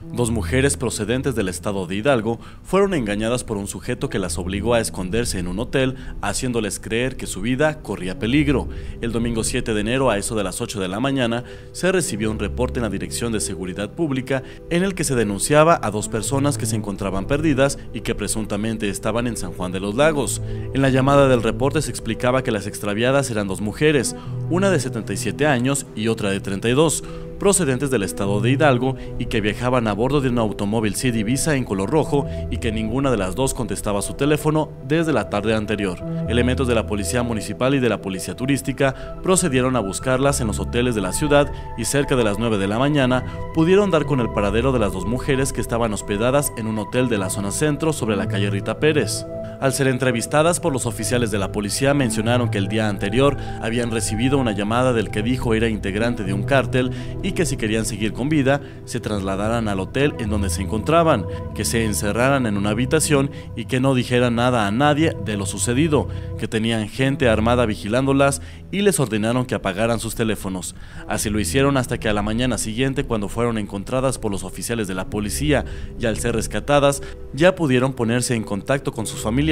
Dos mujeres procedentes del estado de Hidalgo fueron engañadas por un sujeto que las obligó a esconderse en un hotel, haciéndoles creer que su vida corría peligro. El domingo 7 de enero, a eso de las 8 de la mañana, se recibió un reporte en la Dirección de Seguridad Pública en el que se denunciaba a dos personas que se encontraban perdidas y que presuntamente estaban en San Juan de los Lagos. En la llamada del reporte se explicaba que las extraviadas eran dos mujeres, una de 77 años y otra de 32 procedentes del estado de Hidalgo y que viajaban a bordo de un automóvil City Visa en color rojo y que ninguna de las dos contestaba su teléfono desde la tarde anterior. Elementos de la Policía Municipal y de la Policía Turística procedieron a buscarlas en los hoteles de la ciudad y cerca de las 9 de la mañana pudieron dar con el paradero de las dos mujeres que estaban hospedadas en un hotel de la zona centro sobre la calle Rita Pérez. Al ser entrevistadas por los oficiales de la policía mencionaron que el día anterior habían recibido una llamada del que dijo era integrante de un cártel y que si querían seguir con vida se trasladaran al hotel en donde se encontraban, que se encerraran en una habitación y que no dijeran nada a nadie de lo sucedido, que tenían gente armada vigilándolas y les ordenaron que apagaran sus teléfonos. Así lo hicieron hasta que a la mañana siguiente cuando fueron encontradas por los oficiales de la policía y al ser rescatadas ya pudieron ponerse en contacto con sus familias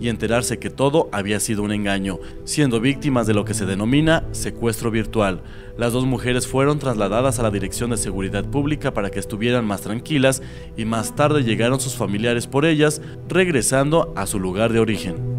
y enterarse que todo había sido un engaño, siendo víctimas de lo que se denomina secuestro virtual. Las dos mujeres fueron trasladadas a la Dirección de Seguridad Pública para que estuvieran más tranquilas y más tarde llegaron sus familiares por ellas, regresando a su lugar de origen.